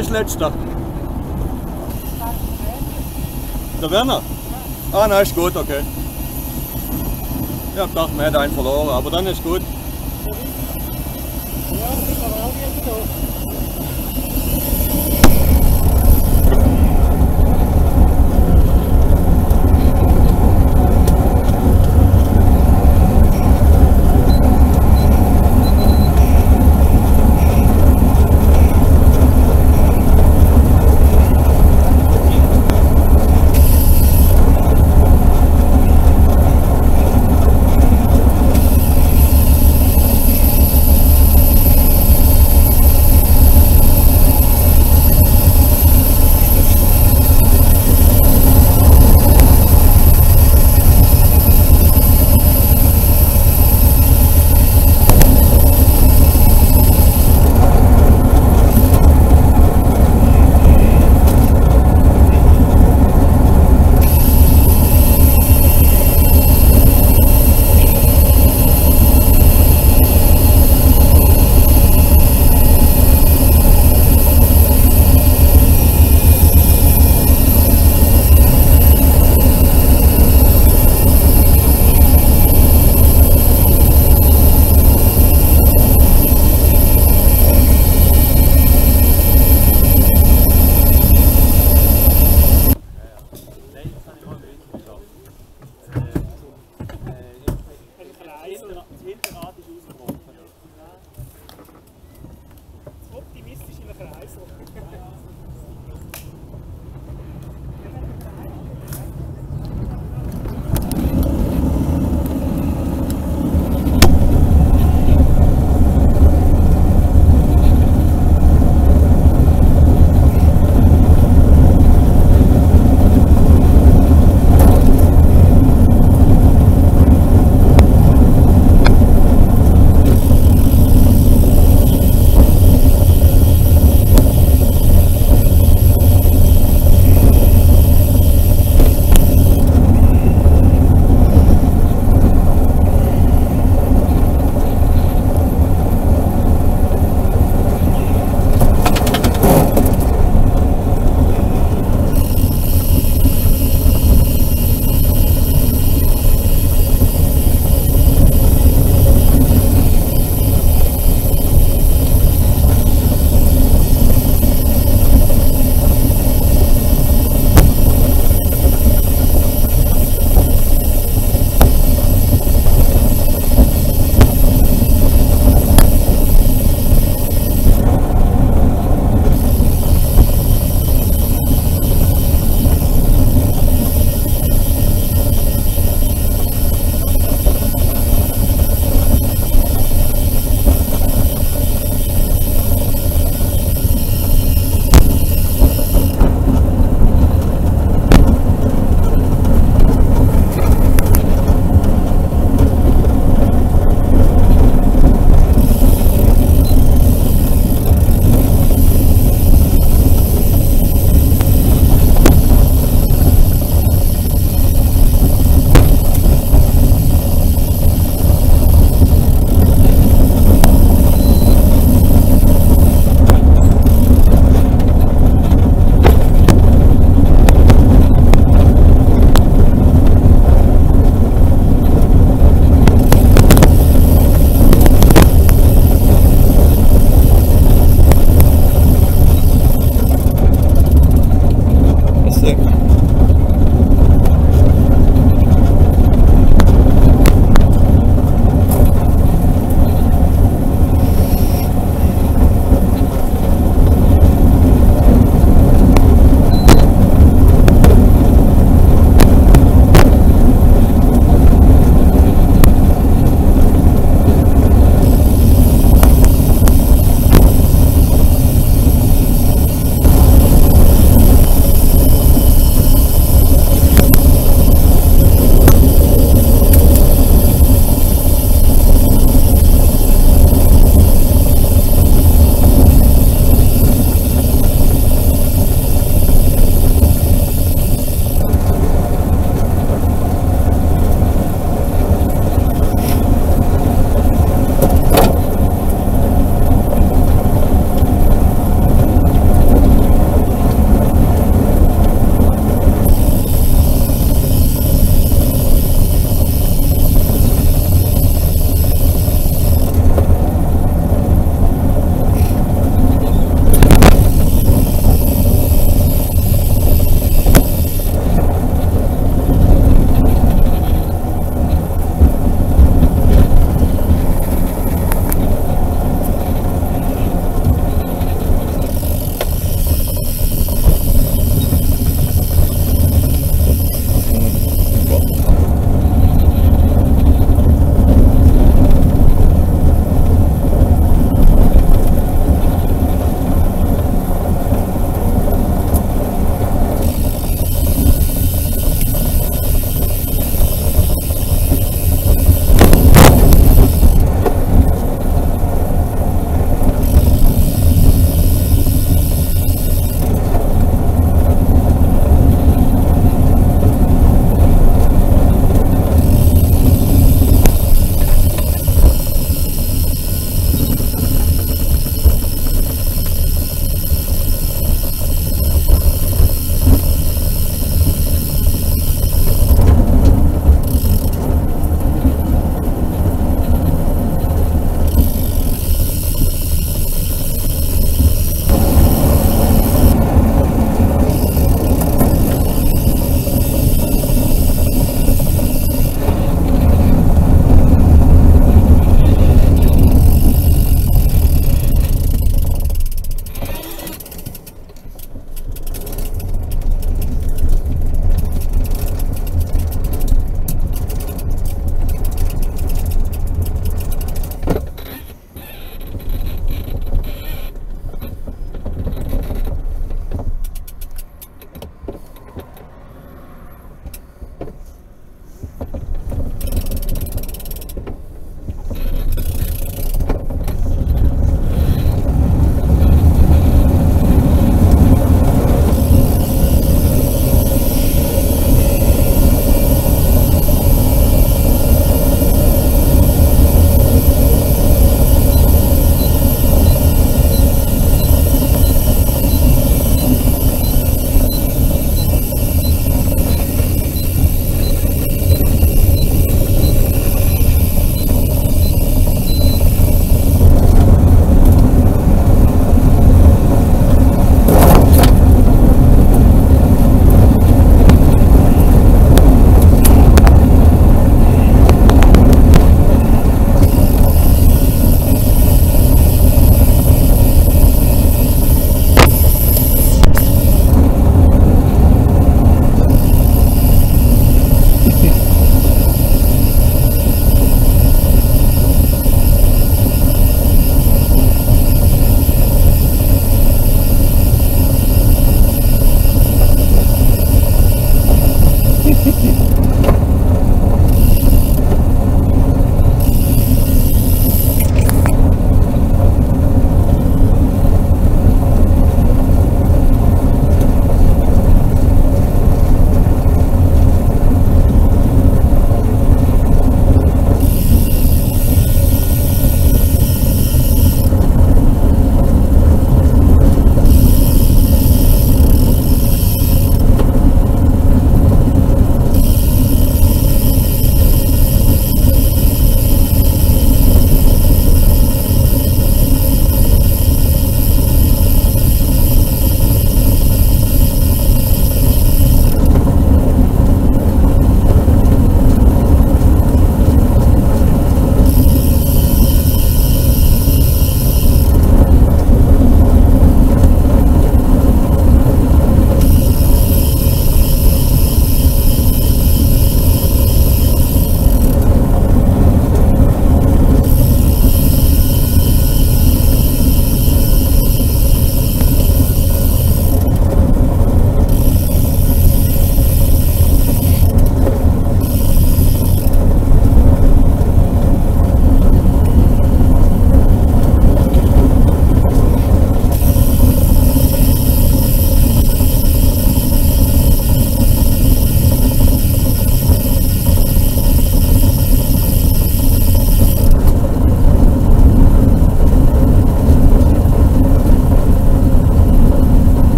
Wer ist letzter? Der Werner? Ah, nein, ist gut, okay. Ich hab gedacht, man hätte einen verloren, aber dann ist gut. Ja, ich habe auch wieder